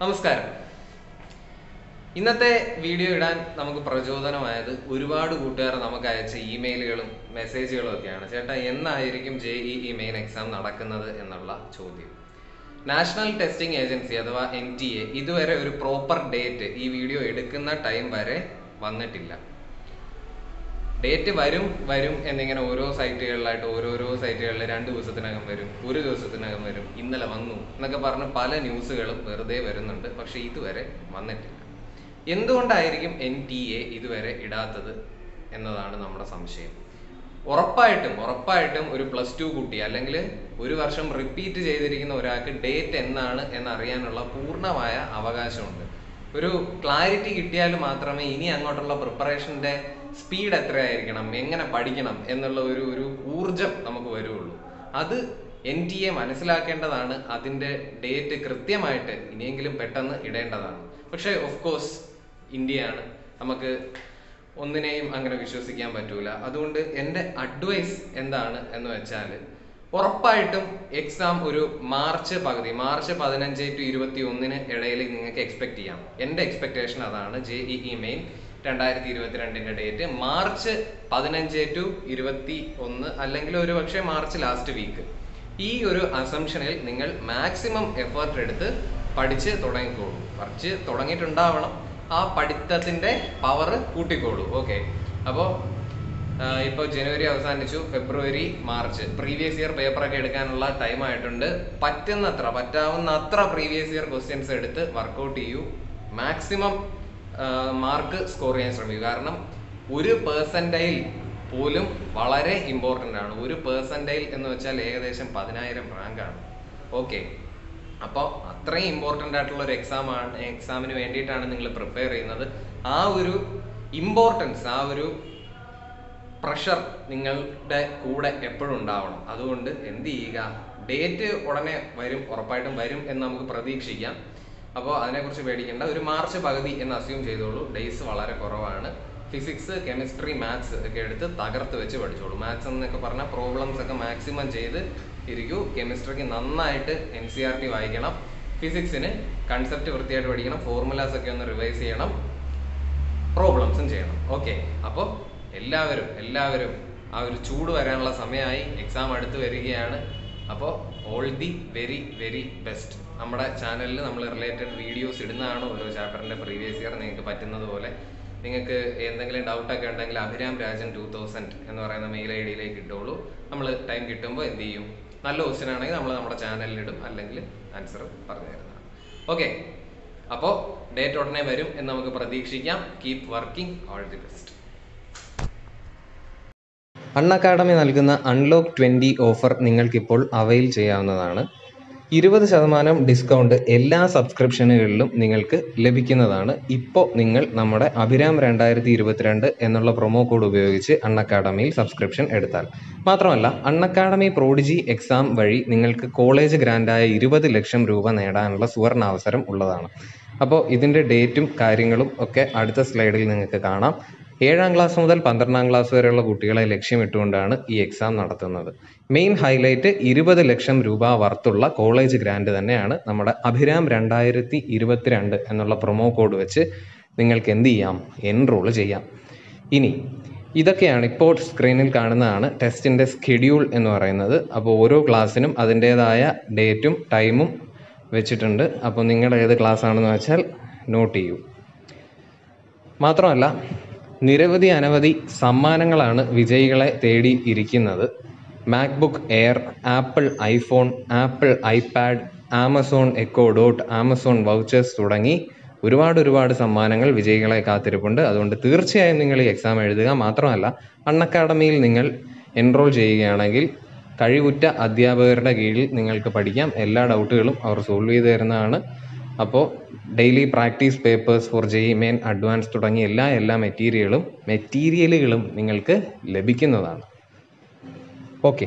നമസ്കാരം. ഇന്നത്തെ വീഡിയോ ഇടാൻ നമുക്ക് പ്രചോദനമായത് ഒരുപാട് കൂട്ടുകാർ നമുക്ക് അയച്ച ഇമെയിലുകളും മെസ്സേജുകളും ഒക്കെയാണ്. ചേട്ടാ എന്നായിരിക്കും J E E main exam നടക്കുന്നത് എന്നുള്ള ചോദ്യം? നാഷണൽ ടെസ്റ്റിംഗ് ഏജൻസി അഥവാ എൻ ടി എ ഇതുവരെ ഒരു പ്രോപ്പർ ഡേറ്റ് ഈ വീഡിയോ എടുക്കുന്ന ടൈം വരെ വന്നിട്ടില്ല. ഡേറ്റ് വരും വരും എന്നിങ്ങനെ ഓരോ സൈറ്റുകളിലായിട്ട് ഓരോരോ സൈറ്റുകളിൽ രണ്ട് ദിവസത്തിനകം വരും ഒരു ദിവസത്തിനകം വരും ഇന്നലെ വന്നു എന്നൊക്കെ പറഞ്ഞ് പല ന്യൂസുകളും വെറുതെ വരുന്നുണ്ട്. പക്ഷെ ഇതുവരെ വന്നിട്ടില്ല. എന്തുകൊണ്ടായിരിക്കും എൻ ടി എ ഇതുവരെ ഇടാത്തത് എന്നതാണ് നമ്മുടെ സംശയം. ഉറപ്പായിട്ടും ഉറപ്പായിട്ടും ഒരു പ്ലസ് ടു കുട്ടി അല്ലെങ്കിൽ ഒരു വർഷം റിപ്പീറ്റ് ചെയ്തിരിക്കുന്ന ഒരാൾക്ക് ഡേറ്റ് എന്നാണ് എന്നറിയാനുള്ള പൂർണമായ അവകാശമുണ്ട്. ഒരു ക്ലാരിറ്റി കിട്ടിയാൽ മാത്രമേ ഇനി അങ്ങോട്ടുള്ള പ്രിപ്പറേഷന്റെ സ്പീഡ് എത്രയായിരിക്കണം എങ്ങനെ പഠിക്കണം എന്നുള്ള ഒരു ഒരു ഊർജം നമുക്ക് വരുള്ളൂ അത് എൻ ടി എ മനസ്സിലാക്കേണ്ടതാണ് അതിന്റെ ഡേറ്റ് കൃത്യമായിട്ട് ഇനിയെങ്കിലും പെട്ടെന്ന് ഇടേണ്ടതാണ്. പക്ഷേ ഓഫ് കോഴ്സ് ഇന്ത്യയാണ്. നമുക്ക് ഒന്നിനെയും അങ്ങനെ വിശ്വസിക്കാൻ പറ്റൂല. അതുകൊണ്ട് എന്റെ അഡ്വൈസ് എന്താണ് എന്ന് വെച്ചാൽ ഉറപ്പായിട്ടും എക്സാം ഒരു മാർച്ച് പകുതി മാർച്ച് പതിനഞ്ച് ടു ഇരുപത്തി ഒന്നിന് ഇടയിൽ നിങ്ങൾക്ക് എക്സ്പെക്ട് ചെയ്യാം. എന്റെ എക്സ്പെക്ടേഷൻ അതാണ് ജെ ഇ ഇ മെയിൻ രണ്ടായിരത്തി ഇരുപത്തിരണ്ടിന്റെ ഡേറ്റ് മാർച്ച് പതിനഞ്ച് ടു ഇരുപത്തി ഒന്ന് അല്ലെങ്കിൽ ഒരു പക്ഷേ മാർച്ച് ലാസ്റ്റ് വീക്ക് ഈ ഒരു അസംഷനിൽ നിങ്ങൾ മാക്സിമം എഫേർട്ട് എടുത്ത് പഠിച്ച് തുടങ്ങിക്കോളൂ. പഠിച്ച് തുടങ്ങിയിട്ടുണ്ടാവണം. ആ പഠിത്തത്തിന്റെ പവർ കൂട്ടിക്കോളൂ. ഓക്കെ അപ്പോൾ ഇപ്പോൾ ജനുവരി അവസാനിച്ചു ഫെബ്രുവരി മാർച്ച്. പ്രീവിയസ് ഇയർ പേപ്പറൊക്കെ എടുക്കാനുള്ള ടൈം ആയിട്ടുണ്ട്. പറ്റുന്നത്ര പറ്റാവുന്ന അത്ര പ്രീവിയസ് ഇയർ ക്വസ്റ്റ്യൻസ് എടുത്ത് വർക്കൗട്ട് ചെയ്യൂ. മാക്സിമം മാർക്ക് സ്കോർ ചെയ്യാൻ ശ്രമിക്കും. കാരണം ഒരു പേഴ്സന്റൈൽ പോലും വളരെ ഇമ്പോർട്ടന്റ് ആണ്. ഒരു പേഴ്സന്റൈൽ എന്ന് വെച്ചാൽ ഏകദേശം പതിനായിരം റാങ്കാണ് ഓക്കെ അപ്പോൾ അത്രയും ഇമ്പോർട്ടന്റ് ആയിട്ടുള്ള ഒരു എക്സാം ആണ് എക്സാമിന് വേണ്ടിയിട്ടാണ് നിങ്ങൾ പ്രിപ്പയർ ചെയ്യുന്നത്. ആ ഒരു ഇമ്പോർട്ടൻസ് ആ ഒരു പ്രഷർ നിങ്ങളുടെ കൂടെ എപ്പോഴും ഉണ്ടാവണം. അതുകൊണ്ട് എന്ത് ചെയ്യുക? ഡേറ്റ് ഉടനെ വരും ഉറപ്പായിട്ടും വരും എന്ന് നമുക്ക് പ്രതീക്ഷിക്കാം. അപ്പോൾ അതിനെക്കുറിച്ച് പേടിക്കേണ്ട. ഒരു മാർച്ച് പകുതി എന്ന് അസ്യൂം ചെയ്തോളൂ. ഡേയ്സ് വളരെ കുറവാണ്. ഫിസിക്സ് കെമിസ്ട്രി മാത്സ് ഒക്കെ എടുത്ത് തകർത്ത് വെച്ച് പഠിച്ചോളൂ. മാത്സ് എന്നൊക്കെ പറഞ്ഞാൽ പ്രോബ്ലംസ് ഒക്കെ മാക്സിമം ചെയ്ത് ഇരിക്കൂ. കെമിസ്ട്രിക്ക് നന്നായിട്ട് എൻ സി ആർ ടി വായിക്കണം. ഫിസിക്സിന് കൺസെപ്റ്റ് വൃത്തിയായിട്ട് പഠിക്കണം. ഫോർമുലാസ് ഒക്കെ ഒന്ന് റിവൈസ് ചെയ്യണം. പ്രോബ്ലംസും ചെയ്യണം. ഓക്കെ അപ്പോൾ എല്ലാവരും എല്ലാവരും ആ ഒരു ചൂട് വരാനുള്ള സമയമായി. എക്സാം അടുത്ത് വരികയാണ്. അപ്പോൾ all the very very best നമ്മുടെ ചാനലിൽ നമ്മൾ റിലേറ്റഡ് വീഡിയോസ് ഇടുന്നതാണ് ഓരോ ചാപ്റ്ററിന്റെ പ്രീവിയസ് ഇയർ നിങ്ങൾക്ക് പറ്റുന്നത് പോലെ? നിങ്ങൾക്ക് എന്തെങ്കിലും ഡൗട്ടൊക്കെ ഉണ്ടെങ്കിൽ അഭിരാം രാജൻ ടു തൗസൻഡ് എന്ന് പറയുന്ന മെയിൽ ഐ ഡിയിലേക്ക് ഇട്ടോളൂ. നമ്മൾ ടൈം കിട്ടുമ്പോൾ എന്ത് ചെയ്യും? നല്ല ക്വസ്റ്റ്യൻ ആണെങ്കിൽ നമ്മൾ നമ്മുടെ ചാനലിലിടും അല്ലെങ്കിൽ ആൻസർ പറഞ്ഞു തരുന്നതാണ്. ഓക്കെ അപ്പോൾ ഡേറ്റ് ഉടനെ വരും എന്ന് നമുക്ക് പ്രതീക്ഷിക്കാം. Keep working all the best Unacademy നൽകുന്ന അൺലോക്ക് ട്വന്റി ഓഫർ നിങ്ങൾക്കിപ്പോൾ അവയിൽ ചെയ്യാവുന്നതാണ്. ഇരുപത് ശതമാനം ഡിസ്കൗണ്ട് എല്ലാ സബ്സ്ക്രിപ്ഷനുകളിലും നിങ്ങൾക്ക് ലഭിക്കുന്നതാണ്. ഇപ്പോൾ നിങ്ങൾ നമ്മുടെ അഭിരാം രണ്ടായിരത്തി ഇരുപത്തിരണ്ട് എന്നുള്ള പ്രൊമോ കോഡ് ഉപയോഗിച്ച് അക്കാഡമിയിൽ സബ്സ്ക്രിപ്ഷൻ എടുത്താൽ. മാത്രമല്ല അക്കാഡമി പ്രോഡിജി എക്സാം വഴി നിങ്ങൾക്ക് കോളേജ് ഗ്രാൻഡായ ഇരുപത് ലക്ഷം രൂപ നേടാനുള്ള സുവർണാവസരം ഉള്ളതാണ്. അപ്പോൾ ഇതിന്റെ ഡേറ്റും കാര്യങ്ങളും ഒക്കെ അടുത്ത സ്ലൈഡിൽ നിങ്ങൾക്ക് കാണാം. ഏഴാം ക്ലാസ് മുതൽ പന്ത്രണ്ടാം ക്ലാസ് വരെയുള്ള കുട്ടികളെ ലക്ഷ്യമിട്ടുകൊണ്ടാണ് ഈ എക്സാം നടത്തുന്നത്. മെയിൻ ഹൈലൈറ്റ് ഇരുപത് ലക്ഷം രൂപ വർത്തുള്ള കോളേജ് ഗ്രാൻഡ് തന്നെയാണ് നമ്മുടെ അഭിരാം രണ്ടായിരത്തി ഇരുപത്തിരണ്ട് എന്നുള്ള പ്രൊമോ കോഡ് വെച്ച് നിങ്ങൾക്ക് എന്ത് ചെയ്യാം? എൻറോൾ ചെയ്യാം. ഇനി ഇതൊക്കെയാണ് ഇപ്പോൾ സ്ക്രീനിൽ കാണുന്നതാണ് ടെസ്റ്റിന്റെ സ്കെഡ്യൂൾ എന്ന് പറയുന്നത്. അപ്പോൾ ഓരോ ക്ലാസ്സിനും അതിന്റേതായ ഡേറ്റും ടൈമും വെച്ചിട്ടുണ്ട്. അപ്പോൾ നിങ്ങൾ ഏത് ക്ലാസ് ആണെന്ന് വെച്ചാൽ നോട്ട് ചെയ്യൂ. മാത്രമല്ല നിരവധി അനവധി സമ്മാനങ്ങളാണ് വിജയികളെ തേടി ഇരിക്കുന്നത്. MacBook Air Apple iPhone Apple iPad Amazon Echo Dot Amazon vouchers തുടങ്ങി ഒരുപാട് ഒരുപാട് സമ്മാനങ്ങൾ വിജയികളെ കാത്തിരിപ്പുണ്ട്. അതുകൊണ്ട് തീർച്ചയായും നിങ്ങൾ ഈ എക്സാം എഴുതുക. മാത്രമല്ല അൺ അക്കാഡമിയിൽ നിങ്ങൾ എൻറോൾ ചെയ്യുകയാണെങ്കിൽ കഴിവുറ്റ അധ്യാപകരുടെ കീഴിൽ നിങ്ങൾക്ക് പഠിക്കാം. എല്ലാ ഡൗട്ടുകളും അവർ സോൾവ് ചെയ്തു തരുന്നതാണ്. അപ്പോൾ daily practice papers for JEE main advance തുടങ്ങിയ എല്ലാ എല്ലാ മെറ്റീരിയലും മെറ്റീരിയലുകളും നിങ്ങൾക്ക് ലഭിക്കുന്നതാണ്. ഓക്കെ